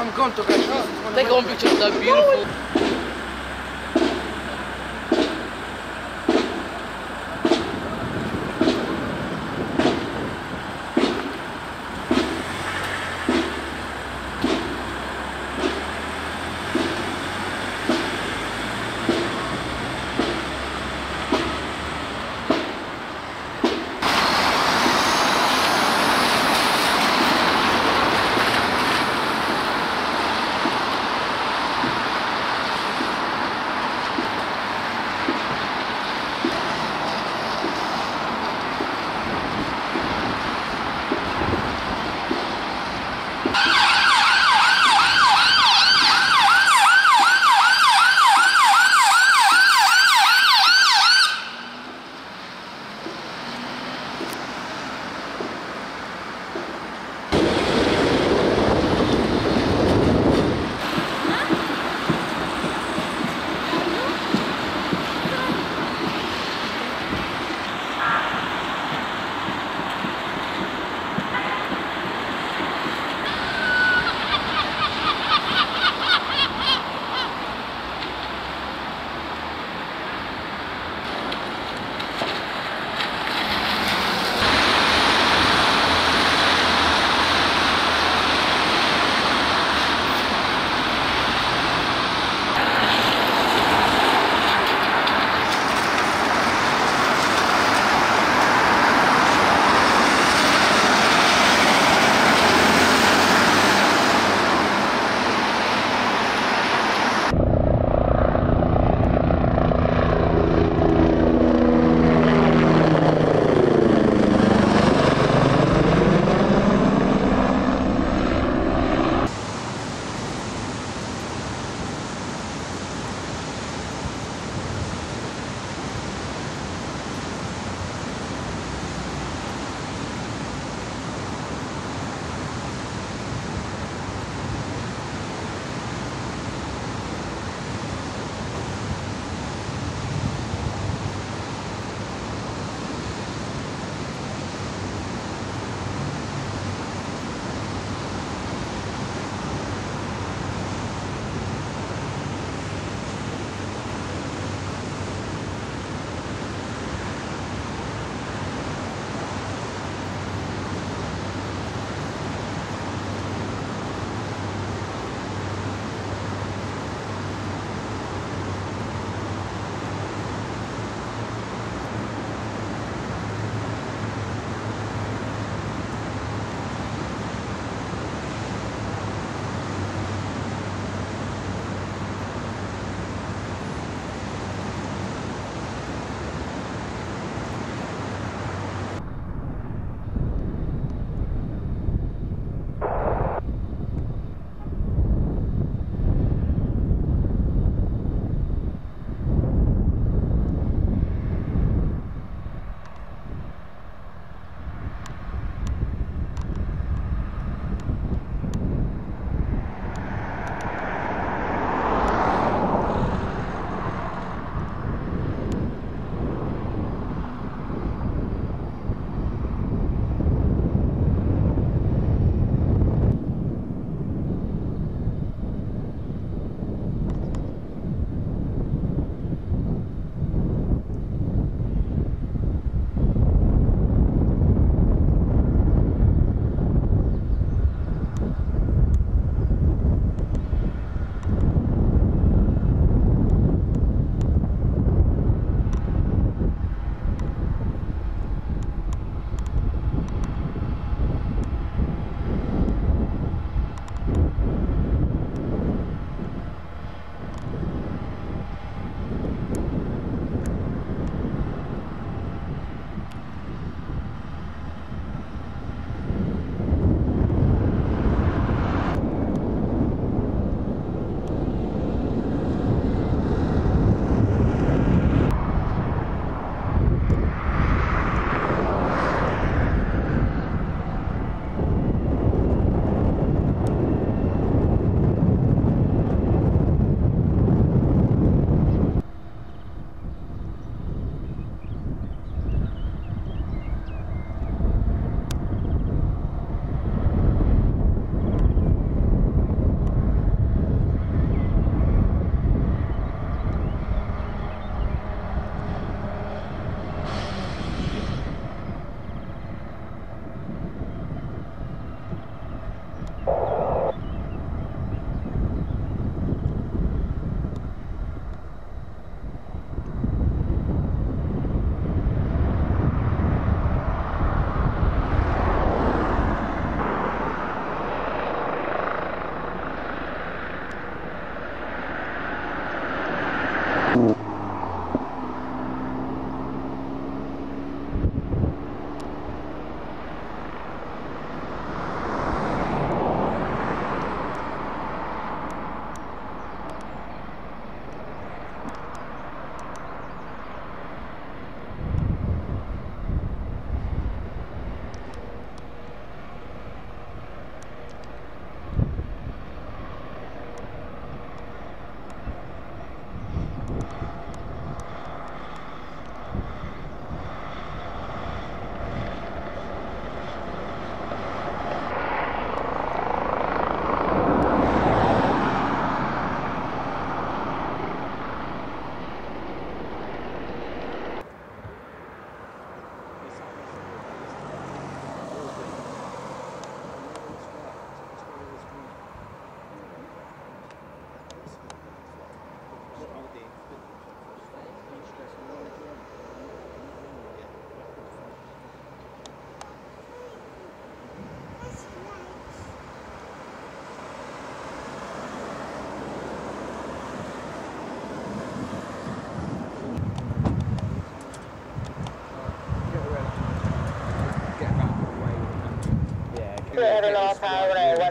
Buon conto che Take one picture of that beautiful.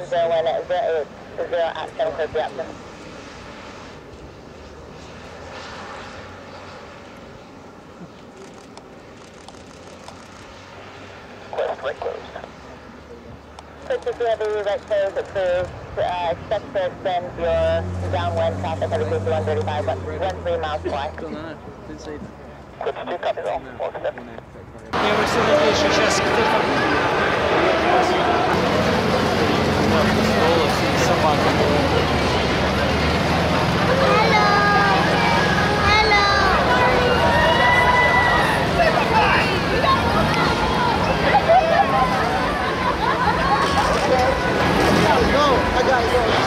Highway 101 zero, zero at heavy right close approved. Uh, expect to extend your downwind traffic heavy cruise to 135, one, one three miles wide. Don't know. Didn't say. Hello. Hello. I gotta go. I gotta go.